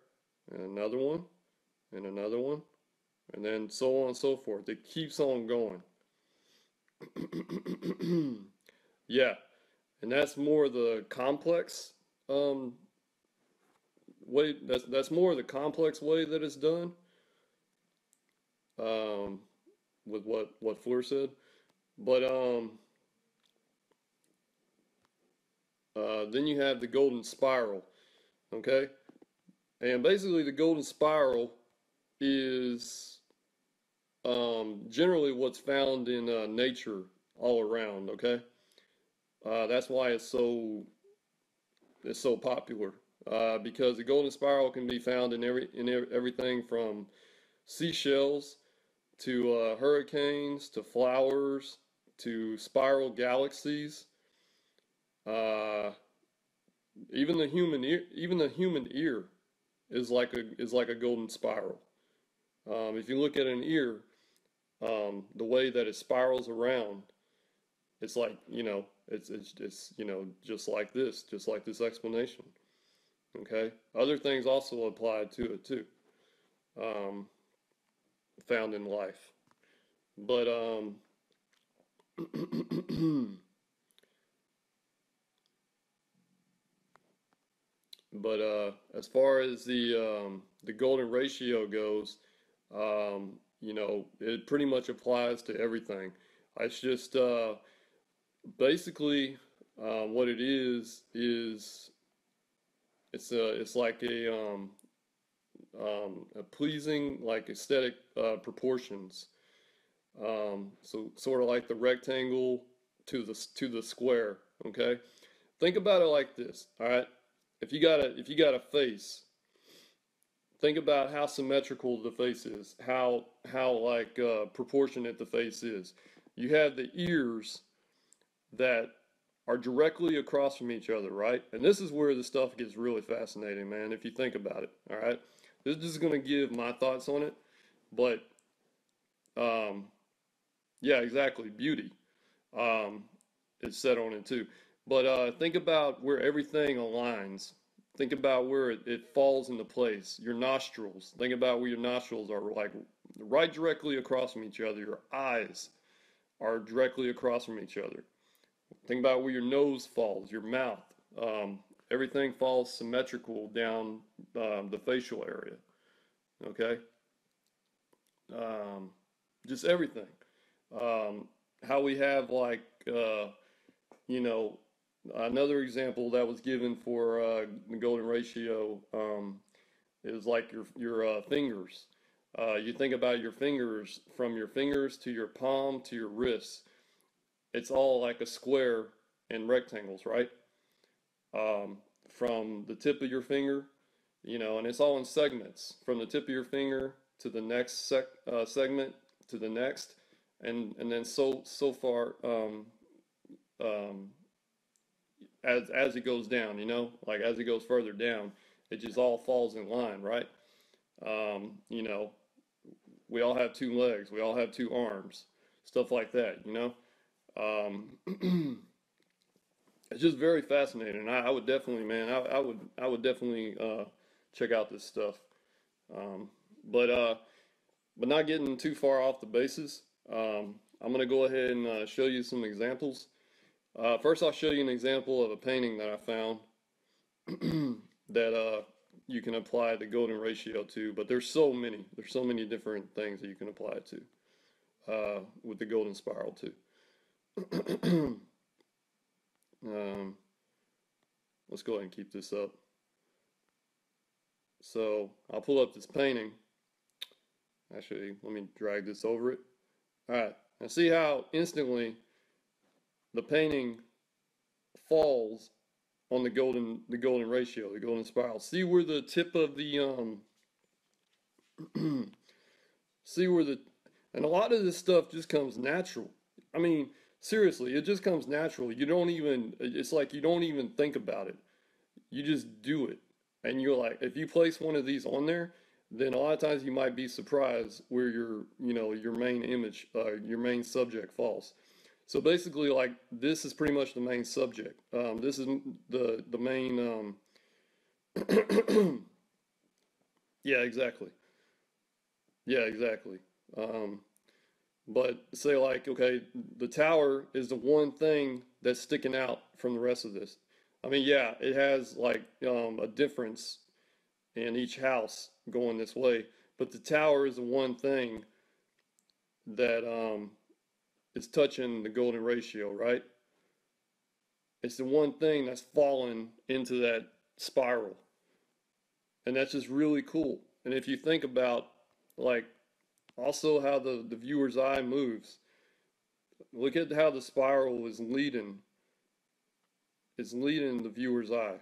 and another one, and another one, and then so on and so forth. It keeps on going. yeah, and that's more the complex um, way. That's that's more the complex way that it's done. Um, with what what Fleur said. But um, uh, then you have the golden spiral, okay? And basically, the golden spiral is um, generally what's found in uh, nature all around, okay? Uh, that's why it's so it's so popular uh, because the golden spiral can be found in every in everything from seashells to uh, hurricanes to flowers to spiral galaxies. Uh, even the human ear, even the human ear, is like a is like a golden spiral. Um, if you look at an ear, um, the way that it spirals around, it's like you know, it's it's it's you know just like this, just like this explanation. Okay, other things also apply to it too, um, found in life, but um, but uh, as far as the um, the golden ratio goes, um, you know, it pretty much applies to everything. It's just uh, basically uh, what it is is it's a it's like a um, um, a pleasing like aesthetic uh, proportions. Um, so sort of like the rectangle to the to the square. Okay, think about it like this. All right, if you got a if you got a face, think about how symmetrical the face is. How how like uh, proportionate the face is. You have the ears that are directly across from each other, right? And this is where the stuff gets really fascinating, man. If you think about it. All right, this is going to give my thoughts on it, but um, yeah, exactly. Beauty um, is set on it too. But uh, think about where everything aligns. Think about where it, it falls into place. Your nostrils. Think about where your nostrils are like right directly across from each other. Your eyes are directly across from each other. Think about where your nose falls, your mouth. Um, everything falls symmetrical down um, the facial area. Okay? Um, just everything. Um, how we have like, uh, you know, another example that was given for uh, the golden ratio um, is like your your uh, fingers. Uh, you think about your fingers from your fingers to your palm to your wrists. It's all like a square and rectangles, right? Um, from the tip of your finger, you know, and it's all in segments from the tip of your finger to the next sec, uh, segment to the next, and and then so so far um, um, as as it goes down, you know, like as it goes further down, it just all falls in line, right? Um, you know, we all have two legs, we all have two arms, stuff like that, you know. Um, it's just very fascinating. I, I would definitely, man, I, I, would, I would definitely uh, check out this stuff. Um, but, uh, but not getting too far off the bases. Um, I'm gonna go ahead and uh, show you some examples. Uh, first, I'll show you an example of a painting that I found that uh, you can apply the golden ratio to. But there's so many. There's so many different things that you can apply it to uh, with the golden spiral too. Um, let's go ahead and keep this up. So I'll pull up this painting. Actually, let me drag this over it. All right, now see how instantly the painting falls on the golden the golden ratio, the golden spiral. See where the tip of the um see where the and a lot of this stuff just comes natural. I mean, seriously, it just comes natural. You don't even, it's like you don't even think about it. You just do it. And you're like, if you place one of these on there, then a lot of times you might be surprised where your, you know, your main image, uh, your main subject falls. So basically, like this is pretty much the main subject. Um, this is the the main. Um, yeah, exactly. Yeah, exactly. Um, but say like, okay, the tower is the one thing that's sticking out from the rest of this. I mean, yeah, it has like um, a difference in each house going this way, but the tower is the one thing that um, is touching the golden ratio, right? It's the one thing that's fallen into that spiral. And that's just really cool. And if you think about like also, how the, the viewer's eye moves. Look at how the spiral is leading. It's leading the viewer's eye.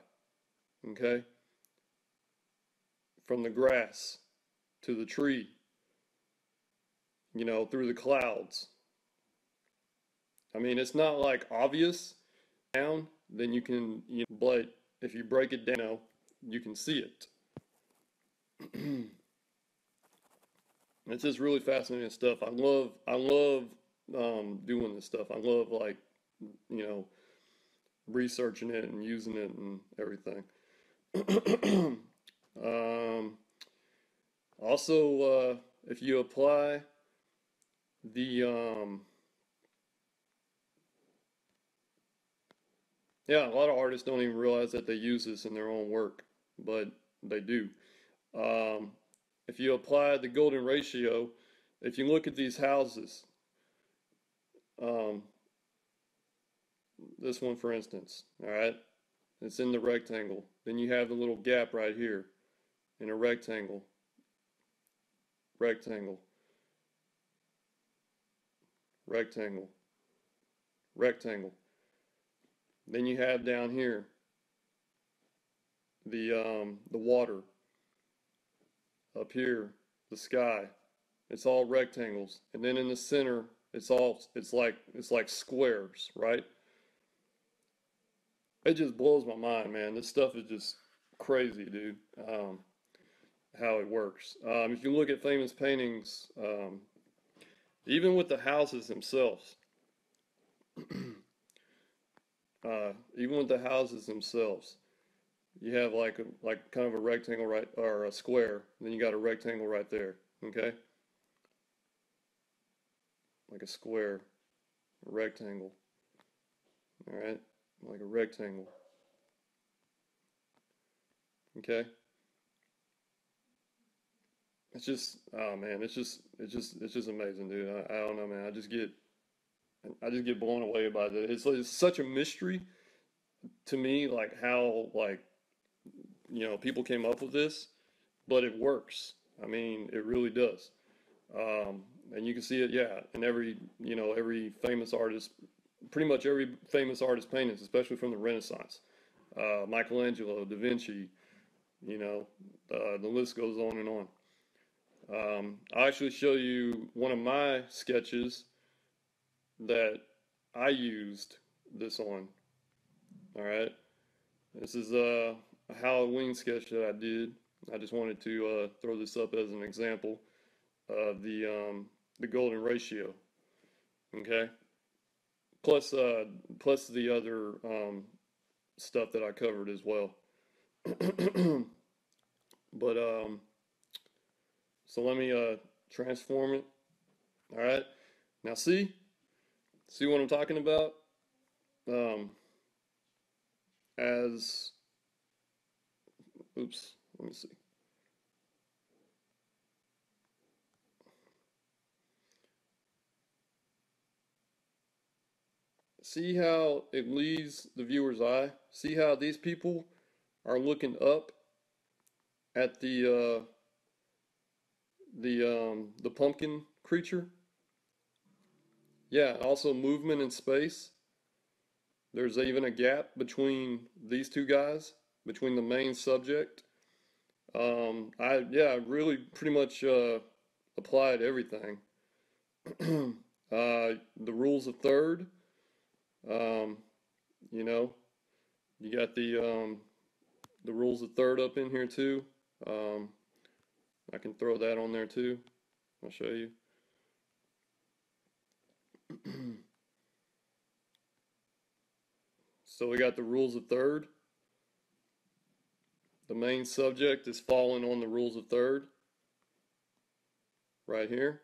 Okay? From the grass to the tree, you know, through the clouds. I mean, it's not like obvious down, then you can, you know, but if you break it down, you can see it. It's just really fascinating stuff. I love I love um, doing this stuff. I love like you know researching it and using it and everything. um, also, uh, if you apply the um, yeah, a lot of artists don't even realize that they use this in their own work. but they do. Um, if you apply the golden ratio, if you look at these houses, um, this one for instance, all right, it's in the rectangle. Then you have the little gap right here in a rectangle, rectangle, rectangle, rectangle. Then you have down here the um, the water up here, the sky. It's all rectangles, and then in the center, it's all it's like it's like squares, right? It just blows my mind, man. This stuff is just crazy, dude. Um, how it works. Um, if you look at famous paintings, um, even with the houses themselves, uh, even with the houses themselves, you have like a, like kind of a rectangle right or a square, then you got a rectangle right there, okay? Like a square, a rectangle. All right, like a rectangle. Okay? It's just oh man, it's just it's just it's just amazing, dude. I, I don't know, man. I just get I just get blown away by it. It's, it's such a mystery to me, like how like you know people came up with this, but it works. I mean, it really does. Um, and you can see it, yeah, in every you know every famous artist, pretty much every famous artist paintings, especially from the Renaissance. Uh, Michelangelo, Da Vinci, you know, uh, the list goes on and on. Um, I'll actually show you one of my sketches that I used this on. All right. This is a, a Halloween sketch that I did. I just wanted to uh, throw this up as an example of the um, the golden ratio. Okay. Plus, uh, plus the other um, stuff that I covered as well. but um, so let me uh, transform it. All right. Now see, see what I'm talking about? Um, as, oops, let me see. See how it leaves the viewer's eye? See how these people are looking up at the uh, the um, the pumpkin creature? Yeah, also movement in space. There's even a gap between these two guys, between the main subject. Um, I yeah, really pretty much uh, applied everything. uh, the rules of third. Um, you know, you got the um, the rules of third up in here too. Um, I can throw that on there too. I'll show you. so we got the rules of third. The main subject is falling on the rules of third. Right here.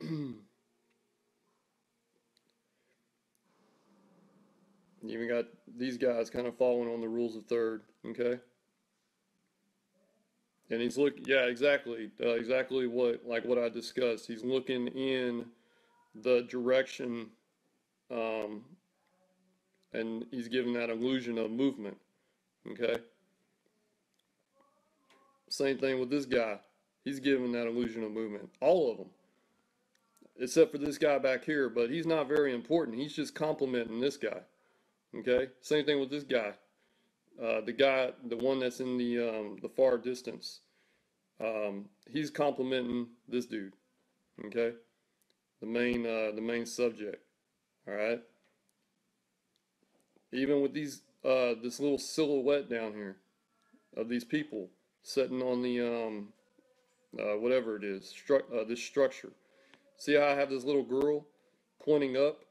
you even got these guys kind of following on the rules of third, okay? And he's look, yeah, exactly, uh, exactly what like what I discussed. He's looking in the direction, um, and he's giving that illusion of movement. Okay. Same thing with this guy. He's giving that illusion of movement. All of them, except for this guy back here, but he's not very important. He's just complimenting this guy. Okay. Same thing with this guy. Uh, the guy, the one that's in the um, the far distance, um, he's complimenting this dude. Okay, the main uh, the main subject. All right. Even with these uh, this little silhouette down here of these people sitting on the um, uh, whatever it is, stru- uh, this structure. See how I have this little girl pointing up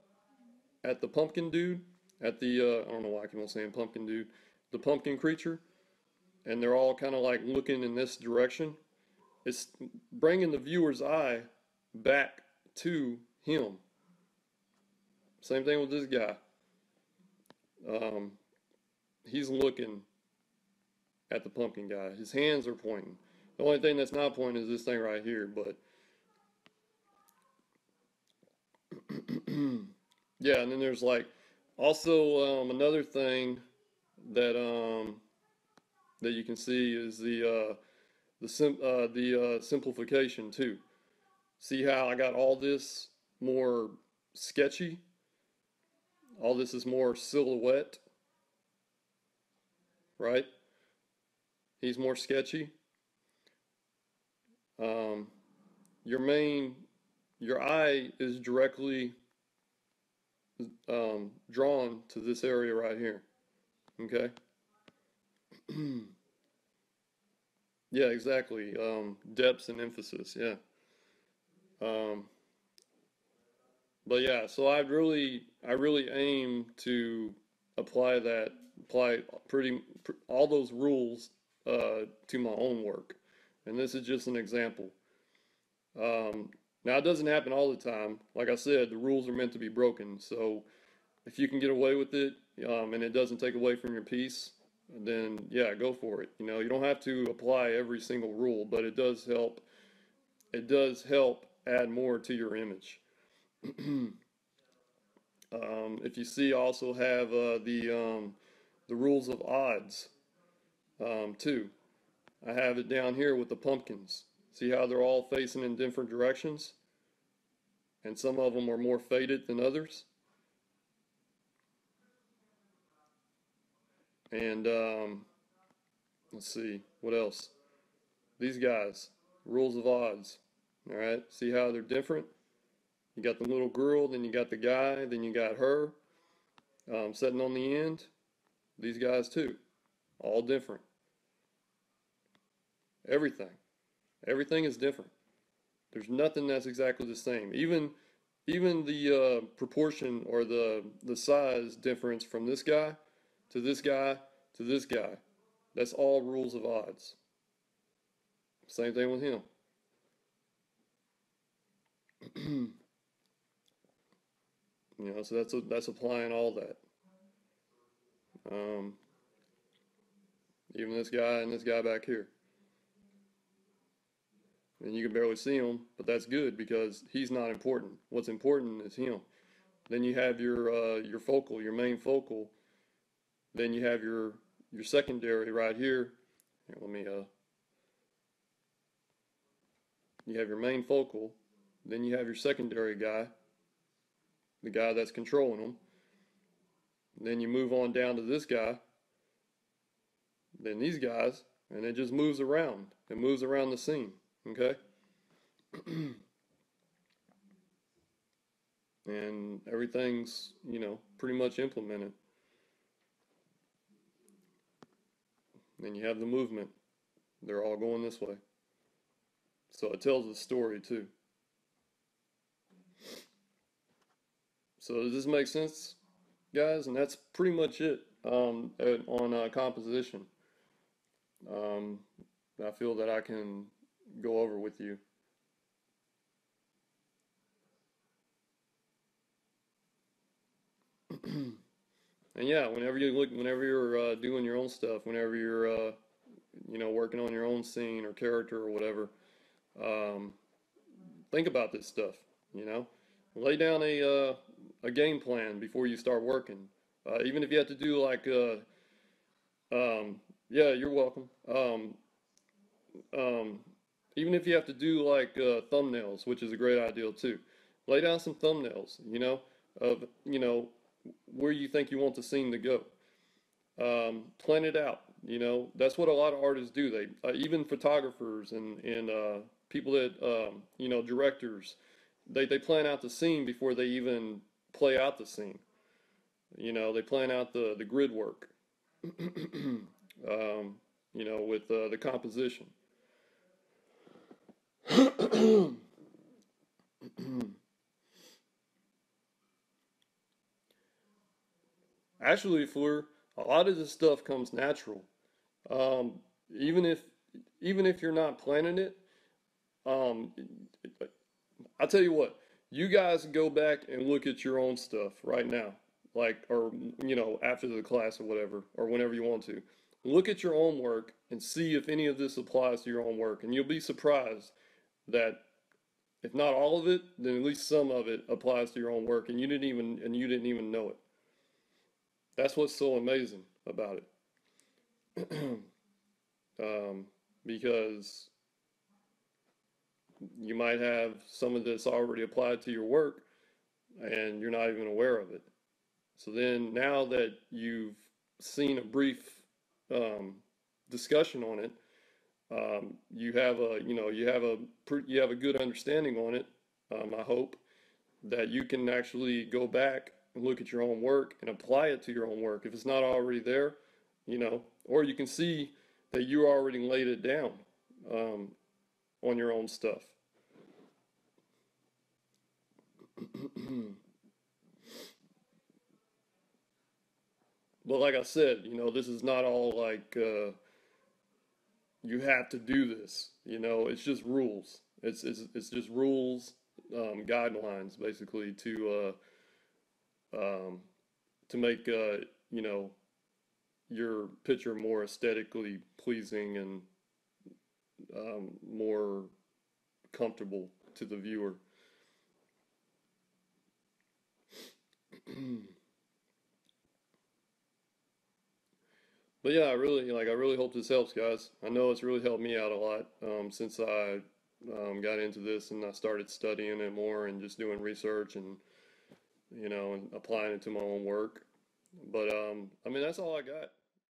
at the pumpkin dude, at the uh, I don't know why I keep on saying pumpkin dude the pumpkin creature, and they're all kind of like looking in this direction. It's bringing the viewer's eye back to him. Same thing with this guy. Um, he's looking at the pumpkin guy. His hands are pointing. The only thing that's not pointing is this thing right here, but yeah, and then there's like also um, another thing that um, that you can see is the uh, the sim uh, the uh, simplification too. See how I got all this more sketchy? All this is more silhouette, right? He's more sketchy. Um, your main, your eye is directly um, drawn to this area right here. Okay? yeah, exactly. Um, depths and emphasis. Yeah. Um, but yeah, so I really, I really aim to apply that, apply pretty all those rules uh, to my own work, and this is just an example. Um, now it doesn't happen all the time. Like I said, the rules are meant to be broken. So if you can get away with it, um, and it doesn't take away from your piece, then yeah, go for it. You know, you don't have to apply every single rule, but it does help. It does help add more to your image. um, if you see, I also have uh, the um, the rules of odds um, too. I have it down here with the pumpkins. See how they're all facing in different directions? And some of them are more faded than others. And um, let's see, what else? These guys, rules of odds. All right, see how they're different? You got the little girl, then you got the guy, then you got her um, sitting on the end. These guys too, all different. Everything, everything is different. There's nothing that's exactly the same. Even even the uh, proportion or the the size difference from this guy to this guy to this guy. That's all rules of odds. Same thing with him. you know, so that's a, that's applying all that. Um, even this guy and this guy back here. And you can barely see him, but that's good because he's not important. What's important is him. Then you have your uh, your focal, your main focal. Then you have your your secondary right here. Here, let me uh. You have your main focal, then you have your secondary guy, the guy that's controlling them. Then you move on down to this guy, then these guys, and it just moves around. It moves around the scene, okay? and everything's, you know, pretty much implemented. Then you have the movement. They're all going this way. So it tells a story too. So does this make sense, guys? And that's pretty much it um, on uh, composition. Um, I feel that I can go over with you. and yeah, whenever you look, whenever you're uh, doing your own stuff, whenever you're, uh, you know, working on your own scene or character or whatever, um, think about this stuff. You know, lay down a uh, a game plan before you start working. Uh, even if you have to do like, uh, um, yeah, you're welcome. Um, um, even if you have to do like uh, thumbnails, which is a great idea too. Lay down some thumbnails, you know, of you know where you think you want the scene to go. Um, plan it out. You know, that's what a lot of artists do. They uh, even photographers and and uh, people that um, you know directors, they they plan out the scene before they even play out the scene. You know, they plan out the, the grid work, um, you know, with uh, the composition. Actually, for a lot of this stuff comes natural. Um, even if even if you're not planning it, um, I'll tell you what, you guys go back and look at your own stuff right now, like, or, you know, after the class or whatever, or whenever you want to. look at your own work and see if any of this applies to your own work. And you'll be surprised that if not all of it, then at least some of it applies to your own work and you didn't even and you didn't even know it. That's what's so amazing about it. um, because you might have some of this already applied to your work and you're not even aware of it. So then now that you've seen a brief um, discussion on it, um, you have a you know you have a you have a good understanding on it. Um, I hope that you can actually go back and look at your own work and apply it to your own work if it's not already there, you know, or you can see that you already laid it down um, on your own stuff. But like I said, you know, this is not all like uh, you have to do this. You know, it's just rules. It's it's it's just rules, um, guidelines, basically to uh, um, to make uh, you know your picture more aesthetically pleasing and um, more comfortable to the viewer. But yeah, I really like. I really hope this helps, guys. I know it's really helped me out a lot um, since I um, got into this and I started studying it more and just doing research and you know and applying it to my own work. But um, I mean, that's all I got.